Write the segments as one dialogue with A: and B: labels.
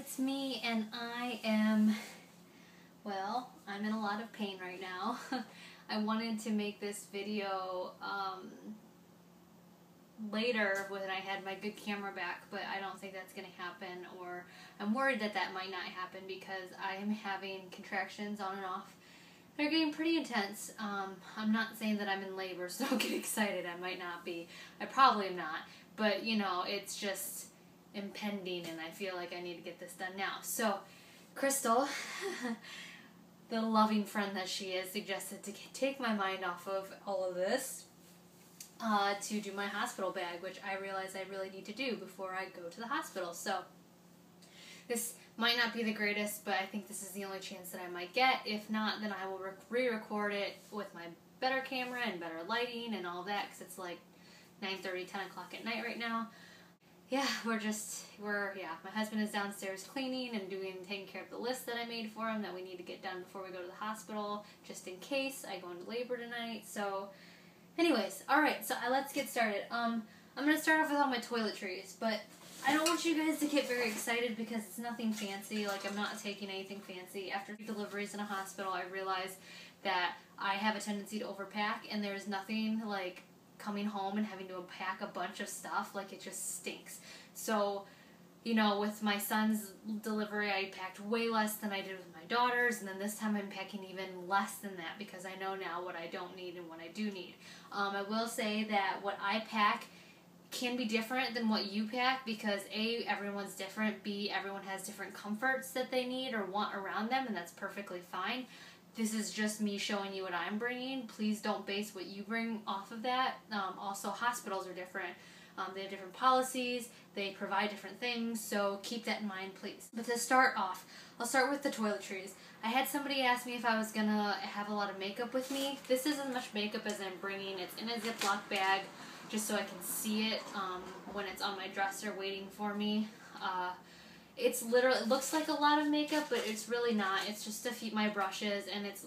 A: it's me, and I am, well, I'm in a lot of pain right now. I wanted to make this video um, later when I had my good camera back, but I don't think that's going to happen, or I'm worried that that might not happen because I am having contractions on and off. They're getting pretty intense. Um, I'm not saying that I'm in labor, so don't get excited. I might not be. I probably am not. But, you know, it's just impending and I feel like I need to get this done now. So, Crystal, the loving friend that she is, suggested to take my mind off of all of this uh, to do my hospital bag, which I realize I really need to do before I go to the hospital. So, this might not be the greatest, but I think this is the only chance that I might get. If not, then I will re-record it with my better camera and better lighting and all that, because it's like 9.30, 10 o'clock at night right now yeah, we're just, we're, yeah, my husband is downstairs cleaning and doing, taking care of the list that I made for him that we need to get done before we go to the hospital, just in case I go into labor tonight. So, anyways, alright, so uh, let's get started. Um, I'm going to start off with all my toiletries, but I don't want you guys to get very excited because it's nothing fancy. Like, I'm not taking anything fancy. After deliveries in a hospital, I realized that I have a tendency to overpack, and there's nothing, like, coming home and having to unpack a bunch of stuff, like it just stinks. So, you know, with my son's delivery, I packed way less than I did with my daughter's, and then this time I'm packing even less than that because I know now what I don't need and what I do need. Um, I will say that what I pack can be different than what you pack because A, everyone's different, B, everyone has different comforts that they need or want around them, and that's perfectly fine this is just me showing you what I'm bringing. Please don't base what you bring off of that. Um, also, hospitals are different. Um, they have different policies. They provide different things. So keep that in mind, please. But to start off, I'll start with the toiletries. I had somebody ask me if I was gonna have a lot of makeup with me. This is as much makeup as I'm bringing. It's in a Ziploc bag, just so I can see it um, when it's on my dresser waiting for me. Uh, it's literally it looks like a lot of makeup, but it's really not. It's just to feed my brushes, and it's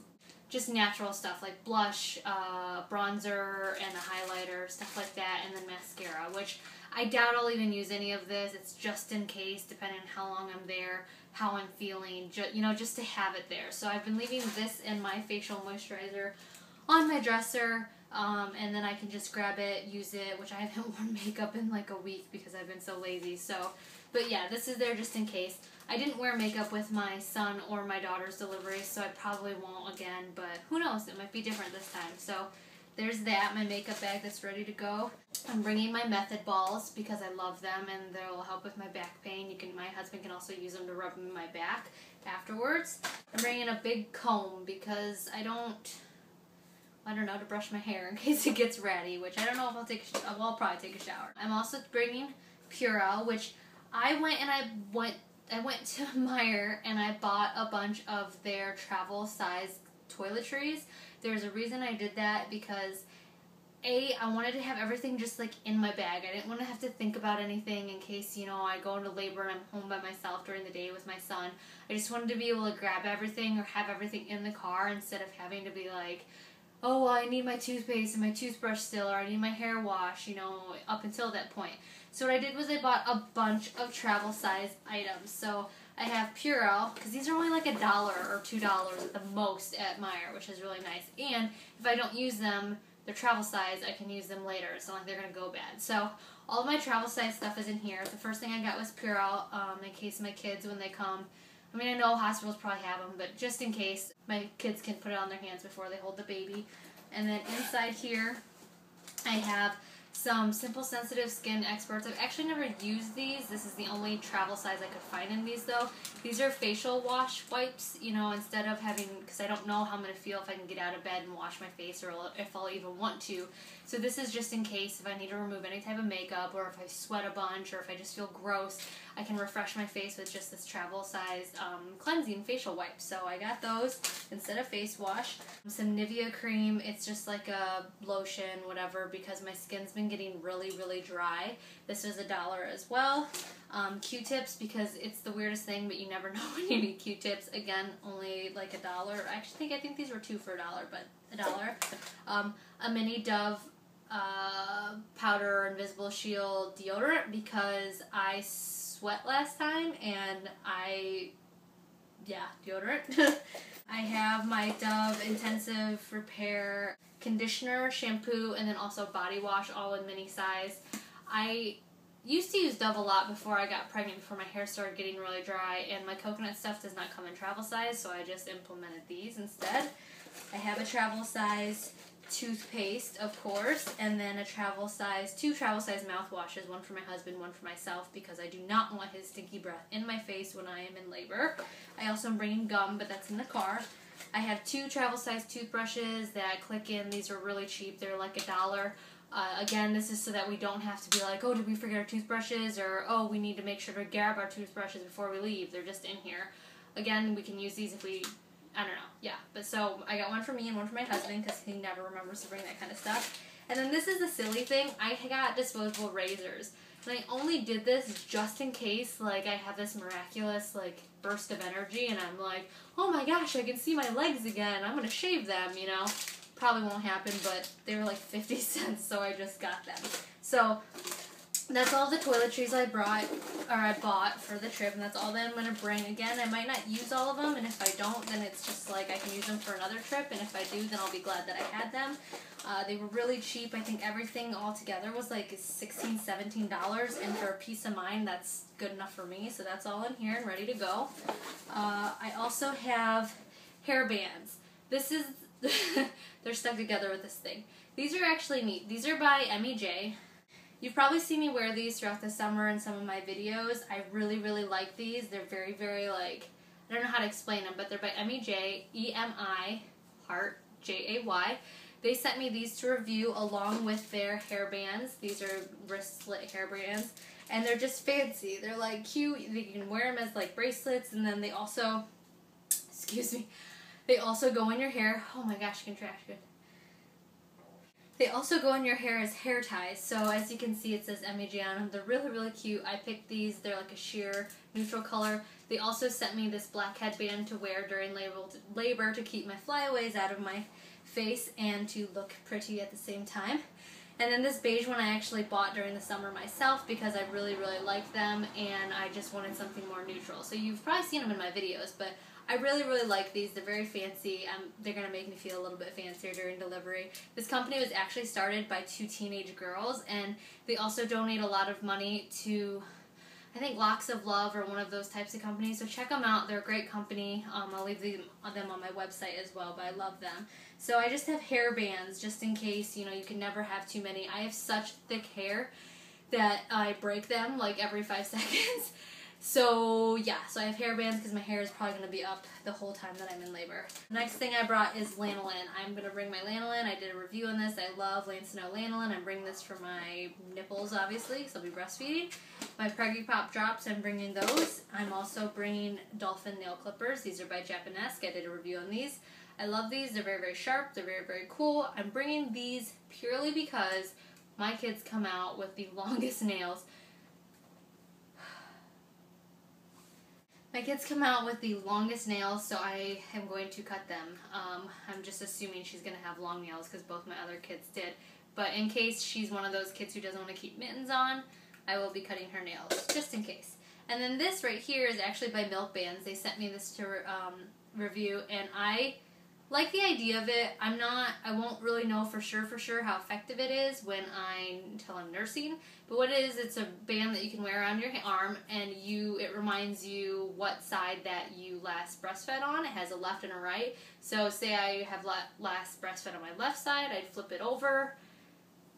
A: just natural stuff like blush, uh, bronzer, and a highlighter, stuff like that, and then mascara, which I doubt I'll even use any of this. It's just in case, depending on how long I'm there, how I'm feeling, you know, just to have it there. So I've been leaving this in my facial moisturizer on my dresser, um, and then I can just grab it, use it, which I haven't worn makeup in like a week because I've been so lazy. So but yeah, this is there just in case. I didn't wear makeup with my son or my daughter's delivery, so I probably won't again, but who knows, it might be different this time. So there's that, my makeup bag that's ready to go. I'm bringing my method balls because I love them and they'll help with my back pain. You can, My husband can also use them to rub my back afterwards. I'm bringing a big comb because I don't, I don't know, to brush my hair in case it gets ratty, which I don't know if I'll take, a, well, I'll probably take a shower. I'm also bringing Purell, which I went and I went I went to Meijer and I bought a bunch of their travel size toiletries. There's a reason I did that because a, I wanted to have everything just like in my bag. I didn't want to have to think about anything in case, you know, I go into labor and I'm home by myself during the day with my son. I just wanted to be able to grab everything or have everything in the car instead of having to be like, oh, well, I need my toothpaste and my toothbrush still, or I need my hair wash, you know, up until that point. So what I did was I bought a bunch of travel size items. So I have Purell, because these are only like a dollar or two dollars at the most at Meijer, which is really nice. And if I don't use them, they're travel size, I can use them later. It's not like they're going to go bad. So all of my travel size stuff is in here. The first thing I got was Purell, um, in case my kids, when they come, I mean, I know hospitals probably have them, but just in case, my kids can put it on their hands before they hold the baby. And then inside here, I have some Simple Sensitive Skin Experts. I've actually never used these. This is the only travel size I could find in these though. These are facial wash wipes, you know, instead of having, because I don't know how I'm going to feel if I can get out of bed and wash my face or if I'll even want to. So this is just in case if I need to remove any type of makeup or if I sweat a bunch or if I just feel gross, I can refresh my face with just this travel size um, cleansing facial wipe. So I got those instead of face wash. Some Nivea cream. It's just like a lotion, whatever, because my skin's been getting really, really dry. This is a dollar as well. Um, Q-tips because it's the weirdest thing, but you never know when you need Q-tips. Again, only like a dollar. I actually think I think these were two for a dollar, but a dollar. Um, a mini Dove uh, powder invisible shield deodorant because I sweat last time and I yeah deodorant. I have my Dove intensive repair conditioner shampoo and then also body wash all in mini size. I used to use Dove a lot before I got pregnant before my hair started getting really dry and my coconut stuff does not come in travel size so I just implemented these instead. I have a travel size toothpaste, of course, and then a travel size, two travel size mouthwashes, one for my husband, one for myself, because I do not want his stinky breath in my face when I am in labor. I also am bringing gum, but that's in the car. I have two travel size toothbrushes that I click in. These are really cheap. They're like a dollar. Uh, again, this is so that we don't have to be like, oh, did we forget our toothbrushes? Or, oh, we need to make sure to grab our toothbrushes before we leave. They're just in here. Again, we can use these if we I don't know. Yeah, but so I got one for me and one for my husband because he never remembers to bring that kind of stuff. And then this is the silly thing. I got disposable razors. And I only did this just in case, like, I have this miraculous, like, burst of energy, and I'm like, oh my gosh, I can see my legs again. I'm gonna shave them, you know? Probably won't happen, but they were like 50 cents, so I just got them. So, that's all the toiletries I brought or I bought for the trip, and that's all that I'm gonna bring. Again, I might not use all of them, and if I don't, then it's just like I can use them for another trip, and if I do, then I'll be glad that I had them. Uh, they were really cheap. I think everything all together was like $16, $17, and for a peace of mind, that's good enough for me. So that's all in here and ready to go. Uh, I also have hair bands. This is they're stuck together with this thing. These are actually neat. These are by EmiJay. You've probably seen me wear these throughout the summer in some of my videos. I really, really like these. They're very, very like, I don't know how to explain them, but they're by EmiJay, E-M-I, heart, J-A-Y. They sent me these to review along with their hair bands. These are wristlet hair bands. And they're just fancy. They're like cute. You can wear them as like bracelets. And then they also, excuse me, they also go in your hair. Oh my gosh, can contraction. They also go in your hair as hair ties. So as you can see, it says EmiJay on. They're really, really cute. I picked these. They're like a sheer neutral color. They also sent me this black headband to wear during labor to keep my flyaways out of my face and to look pretty at the same time. And then this beige one I actually bought during the summer myself because I really, really liked them and I just wanted something more neutral. So you've probably seen them in my videos, but I really, really like these. They're very fancy. Um, they're going to make me feel a little bit fancier during delivery. This company was actually started by two teenage girls, and they also donate a lot of money to, I think, Locks of Love or one of those types of companies. So check them out. They're a great company. Um, I'll leave them, them on my website as well, but I love them. So I just have hair bands just in case, you know, you can never have too many. I have such thick hair that I break them like every five seconds. So yeah, so I have hair bands because my hair is probably going to be up the whole time that I'm in labor. Next thing I brought is lanolin. I'm going to bring my lanolin. I did a review on this. I love Lansinoh lanolin. I'm bringing this for my nipples, obviously, because I'll be breastfeeding. My Preggie Pop drops, I'm bringing those. I'm also bringing Dolphin nail clippers. These are by Japanesque. I did a review on these. I love these. They're very, very sharp. They're very, very cool. I'm bringing these purely because my kids come out with the longest nails My kids come out with the longest nails, so I am going to cut them. Um, I'm just assuming she's going to have long nails because both my other kids did. But in case she's one of those kids who doesn't want to keep mittens on, I will be cutting her nails, just in case. And then this right here is actually by Milkbands. They sent me this to um, review, and I like the idea of it. I'm not, I won't really know for sure, for sure how effective it is when I, until I'm nursing. But what it is, it's a band that you can wear around your arm and you, it reminds you what side that you last breastfed on. It has a left and a right. So say I have last breastfed on my left side, I'd flip it over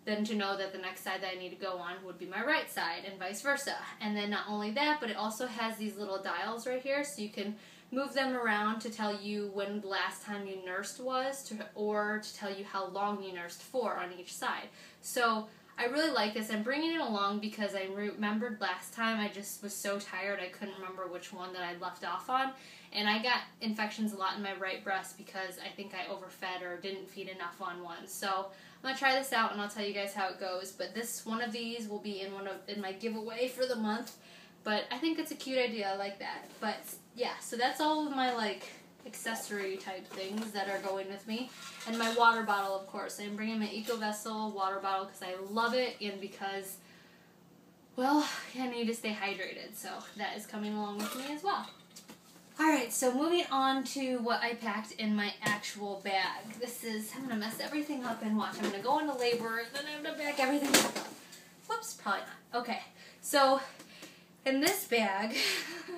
A: then to know that the next side that I need to go on would be my right side and vice versa. And then not only that, but it also has these little dials right here so you can move them around to tell you when the last time you nursed was to, or to tell you how long you nursed for on each side. So I really like this. I'm bringing it along because I remembered last time I just was so tired I couldn't remember which one that I left off on. And I got infections a lot in my right breast because I think I overfed or didn't feed enough on one. So I'm going to try this out and I'll tell you guys how it goes. But this one of these will be in one of in my giveaway for the month. But I think it's a cute idea. I like that. But yeah, so that's all of my like accessory type things that are going with me. And my water bottle, of course. I'm bringing my Eco Vessel water bottle because I love it and because, well, I need to stay hydrated. So that is coming along with me as well. Alright, so moving on to what I packed in my actual bag. This is, I'm going to mess everything up and watch. I'm going to go into labor and then I'm going to pack everything up. Whoops, probably not. Okay, so in this bag,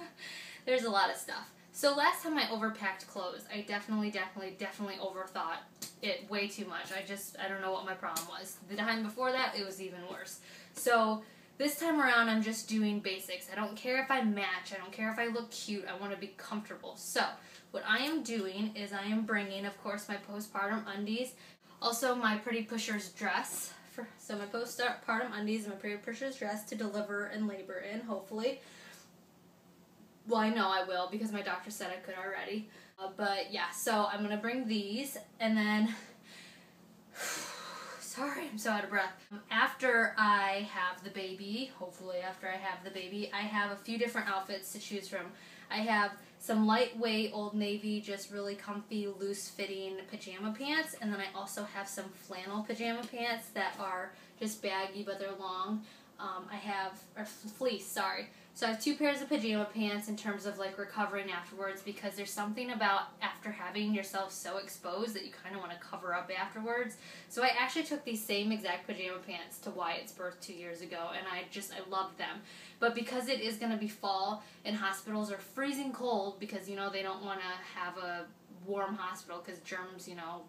A: there's a lot of stuff. So last time I overpacked clothes, I definitely, definitely, definitely overthought it way too much. I just, I don't know what my problem was. The time before that, it was even worse. So this time around, I'm just doing basics. I don't care if I match. I don't care if I look cute. I want to be comfortable. So what I am doing is I am bringing, of course, my postpartum undies. Also, my Pretty Pushers dress. For, so my postpartum undies and my Pretty Pushers dress to deliver and labor in, hopefully. Well, I know I will because my doctor said I could already. Uh, but yeah, so I'm to bring these and then Sorry, I'm so out of breath. After I have the baby, hopefully after I have the baby, I have a few different outfits to choose from. I have some lightweight Old Navy, just really comfy, loose fitting pajama pants, and then I also have some flannel pajama pants that are just baggy but they're long. Um, I have, or fleece, sorry. So I have two pairs of pajama pants in terms of like recovering afterwards because there's something about after having yourself so exposed that you kind of want to cover up afterwards. So I actually took these same exact pajama pants to Wyatt's birth two years ago and I just, I loved them. But because it is going to be fall and hospitals are freezing cold because, you know, they don't want to have a warm hospital because germs, you know,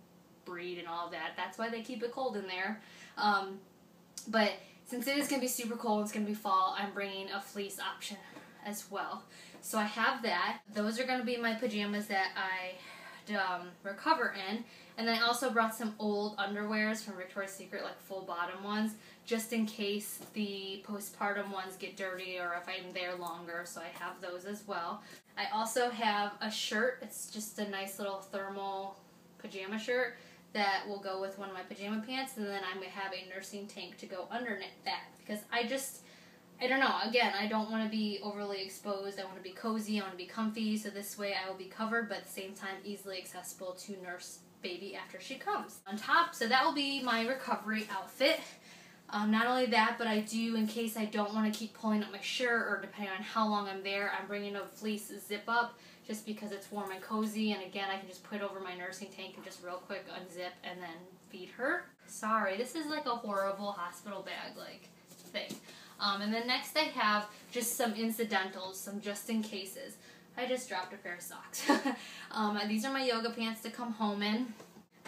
A: breed and all that. That's why they keep it cold in there. Um, but since it is going to be super cold, it's going to be fall, I'm bringing a fleece option as well. So I have that. Those are going to be my pajamas that I um, recover in. And then I also brought some old underwears from Victoria's Secret, like full bottom ones, just in case the postpartum ones get dirty or if I'm there longer. So I have those as well. I also have a shirt. It's just a nice little thermal pajama shirt that will go with one of my pajama pants, and then I'm gonna have a nursing tank to go underneath that because I just I don't know. Again, I don't want to be overly exposed. I want to be cozy. I want to be comfy. So this way, I will be covered, but at the same time, easily accessible to nurse baby after she comes. On top, so that will be my recovery outfit. Um, not only that, but I do, in case I don't want to keep pulling up my shirt or depending on how long I'm there, I'm bringing a fleece zip up just because it's warm and cozy. And again, I can just put over my nursing tank and just real quick unzip and then feed her. Sorry, this is like a horrible hospital bag like thing. Um, and then next I have just some incidentals, some just in cases. I just dropped a pair of socks. um, these are my yoga pants to come home in.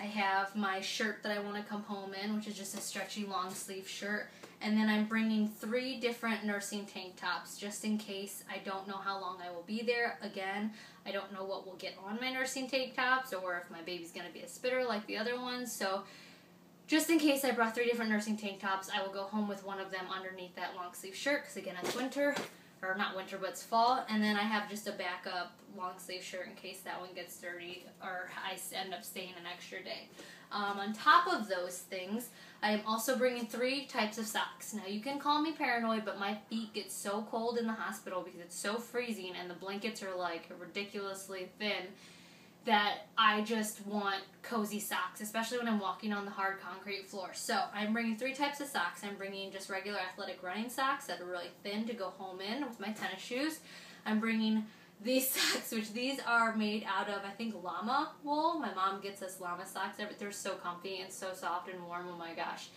A: I have my shirt that I want to come home in, which is just a stretchy long sleeve shirt. And then I'm bringing three different nursing tank tops just in case I don't know how long I will be there. Again, I don't know what will get on my nursing tank tops or if my baby's going to be a spitter like the other ones. So just in case I brought three different nursing tank tops, I will go home with one of them underneath that long sleeve shirt because again, it's winter. Or not winter, but it's fall. And then I have just a backup long sleeve shirt in case that one gets dirty or I end up staying an extra day. Um, on top of those things, I am also bringing three types of socks. Now, you can call me paranoid, but my feet get so cold in the hospital because it's so freezing and the blankets are like ridiculously thin that I just want cozy socks, especially when I'm walking on the hard concrete floor. So I'm bringing three types of socks. I'm bringing just regular athletic running socks that are really thin to go home in with my tennis shoes. I'm bringing these socks, which these are made out of, I think, llama wool. My mom gets us llama socks. They're so comfy and so soft and warm. Oh my gosh.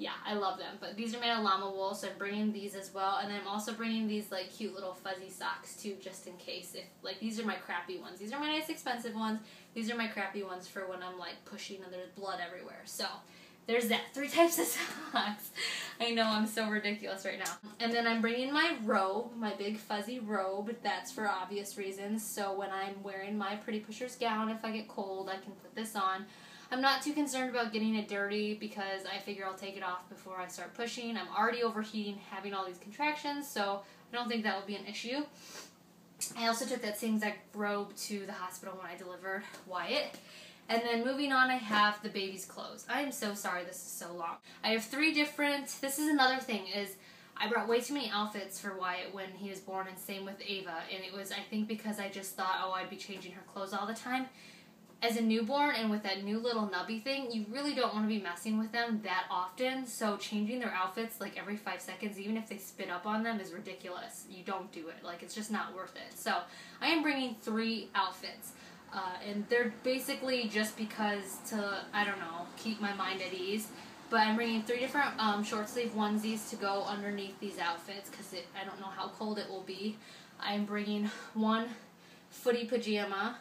A: Yeah, I love them. But these are made of llama wool, so I'm bringing these as well. And then I'm also bringing these, like, cute little fuzzy socks, too, just in case. If Like, these are my crappy ones. These are my nice expensive ones. These are my crappy ones for when I'm, like, pushing and there's blood everywhere. So, there's that. Three types of socks. I know I'm so ridiculous right now. And then I'm bringing my robe, my big fuzzy robe. That's for obvious reasons. So when I'm wearing my Pretty Pushers gown, if I get cold, I can put this on. I'm not too concerned about getting it dirty because I figure I'll take it off before I start pushing. I'm already overheating, having all these contractions, so I don't think that will be an issue. I also took that same exact robe to the hospital when I delivered Wyatt. And then moving on, I have the baby's clothes. I am so sorry this is so long. I have three different, this is another thing, is I brought way too many outfits for Wyatt when he was born, and same with Ava. And it was, I think, because I just thought, oh, I'd be changing her clothes all the time. As a newborn and with that new little nubby thing, you really don't want to be messing with them that often. So changing their outfits like every five seconds, even if they spit up on them, is ridiculous. You don't do it. Like it's just not worth it. So I am bringing three outfits. Uh, and they're basically just because to I don't know keep my mind at ease. But I'm bringing three different um, short sleeve onesies to go underneath these outfits because I don't know how cold it will be. I'm bringing one footy pajama.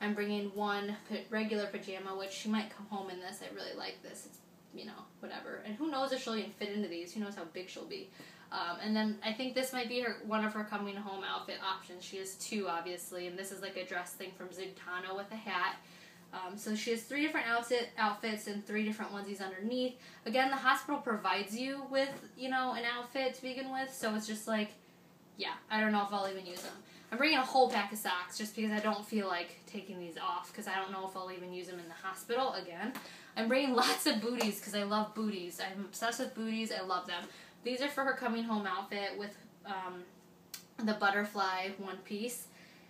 A: I'm bringing one regular pajama, which she might come home in this. I really like this. It's you know whatever, and who knows if she'll even fit into these. Who knows how big she'll be. Um, and then I think this might be her one of her coming home outfit options. She has two, obviously, and this is like a dress thing from Zutano with a hat. Um, so she has three different outfit outfits and three different onesies underneath. Again, the hospital provides you with you know an outfit to begin with, so it's just like, yeah, I don't know if I'll even use them. I'm bringing a whole pack of socks just because I don't feel like taking these off because I don't know if I'll even use them in the hospital again. I'm bringing lots of booties because I love booties. I'm obsessed with booties. I love them. These are for her coming home outfit with um, the butterfly one piece.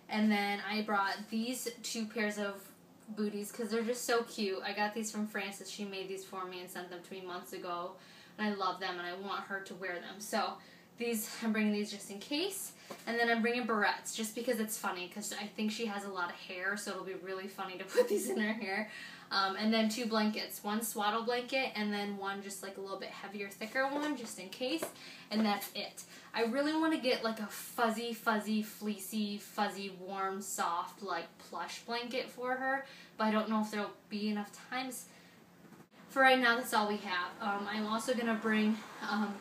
A: And then I brought these two pairs of booties because they're just so cute. I got these from Frances. She made these for me and sent them to me months ago. And I love them and I want her to wear them. So these, I'm bringing these just in case. And then I'm bringing barrettes just because it's funny because I think she has a lot of hair. So it'll be really funny to put these in her hair. Um, and then two blankets, one swaddle blanket and then one just like a little bit heavier, thicker one just in case. And that's it. I really want to get like a fuzzy, fuzzy, fleecy, fuzzy, warm, soft, like plush blanket for her. But I don't know if there'll be enough times. For right now, that's all we have. Um, I'm also going to bring um,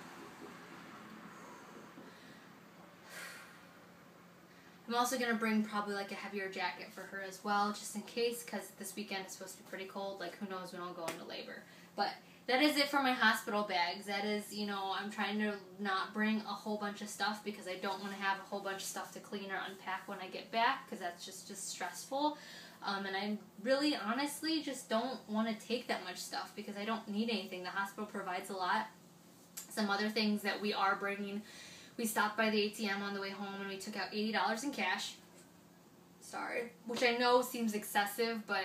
A: I'm also going to bring probably like a heavier jacket for her as well, just in case, because this weekend is supposed to be pretty cold. Like, who knows when I'll go into labor. But that is it for my hospital bags. That is, you know, I'm trying to not bring a whole bunch of stuff because I don't want to have a whole bunch of stuff to clean or unpack when I get back because that's just, just stressful. Um, and I really, honestly, just don't want to take that much stuff because I don't need anything. The hospital provides a lot. Some other things that we are bringing we stopped by the ATM on the way home and we took out $80 in cash. Sorry. Which I know seems excessive, but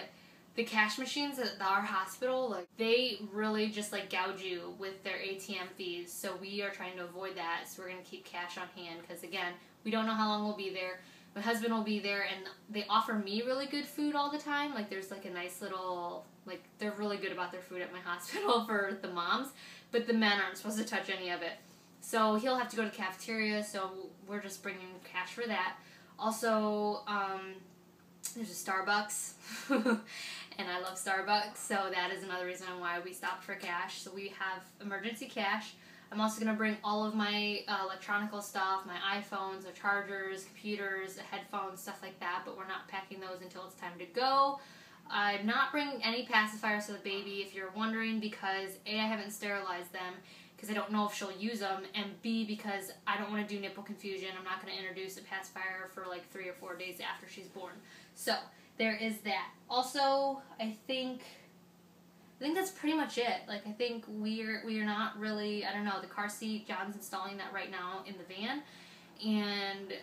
A: the cash machines at our hospital, like they really just like gouge you with their ATM fees. So we are trying to avoid that. So we're gonna keep cash on hand because again, we don't know how long we'll be there. My husband will be there, and they offer me really good food all the time. Like there's like a nice little like they're really good about their food at my hospital for the moms, but the men aren't supposed to touch any of it. So he'll have to go to cafeteria, so we're just bringing cash for that. Also, um, there's a Starbucks, and I love Starbucks, so that is another reason why we stopped for cash. So we have emergency cash. I'm also going to bring all of my uh, electronical stuff, my iPhones, the chargers, computers, headphones, stuff like that, but we're not packing those until it's time to go. I'm not bringing any pacifiers for the baby, if you're wondering, because A, I haven't sterilized them, because I don't know if she'll use them, and B, because I don't want to do nipple confusion. I'm not going to introduce a pacifier for like three or four days after she's born. So there is that. Also, I think. I think that's pretty much it. Like I think we're we are not really I don't know the car seat. John's installing that right now in the van, and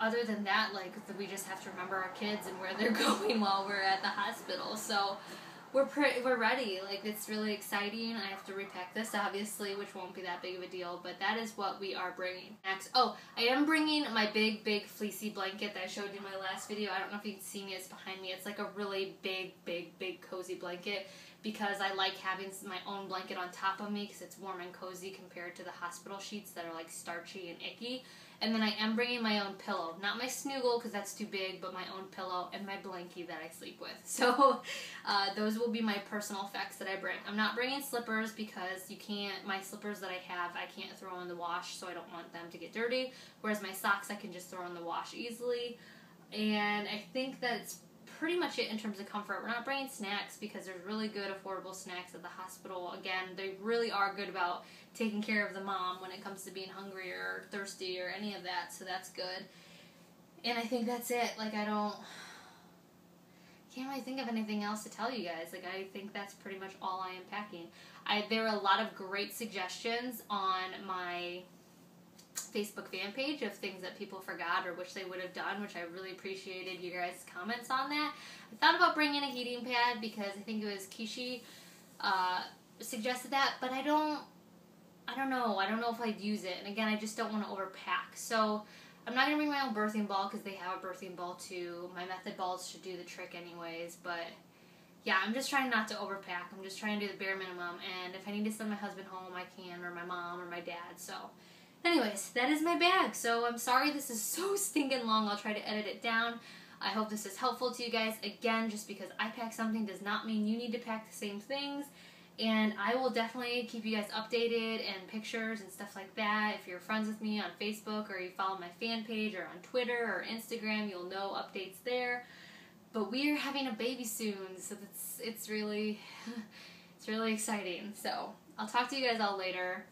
A: other than that, like we just have to remember our kids and where they're going while we're at the hospital. So we're pretty we're ready. Like it's really exciting. I have to repack this obviously which won't be that big of a deal but that is what we are bringing. Next oh i am bringing my big big fleecy blanket that i showed you in my last video. I don't know if you can see me it's behind me. It's like a really big big big cozy blanket because i like having my own blanket on top of me because it's warm and cozy compared to the hospital sheets that are like starchy and icky and then I am bringing my own pillow. Not my snuggle because that's too big, but my own pillow and my blankie that I sleep with. So uh, those will be my personal effects that I bring. I'm not bringing slippers because you can't, my slippers that I have, I can't throw in the wash, so I don't want them to get dirty. Whereas my socks, I can just throw in the wash easily. And I think that's pretty much it in terms of comfort. We're not bringing snacks because there's really good affordable snacks at the hospital. Again, they really are good about taking care of the mom when it comes to being hungry or thirsty or any of that. So that's good. And I think that's it. Like I don't can't really think of anything else to tell you guys. Like I think that's pretty much all I am packing. I there were a lot of great suggestions on my Facebook fan page of things that people forgot or wish they would have done, which I really appreciated you guys' comments on that. I thought about bringing a heating pad because I think it was Kishi uh, suggested that, but I don't. I don't know. I don't know if I'd use it. And again, I just don't want to overpack. So I'm not gonna bring my own birthing ball because they have a birthing ball too. My method balls should do the trick anyways, but yeah, I'm just trying not to overpack. I'm just trying to do the bare minimum. And if I need to send my husband home, I can, or my mom, or my dad. So, anyways, that is my bag. So I'm sorry this is so stinking long. I'll try to edit it down. I hope this is helpful to you guys. Again, just because I pack something does not mean you need to pack the same things. And I will definitely keep you guys updated and pictures and stuff like that. If you're friends with me on Facebook or you follow my fan page or on Twitter or Instagram, you'll know updates there. But we are having a baby soon, so it's it's really it's really exciting. So I'll talk to you guys all later.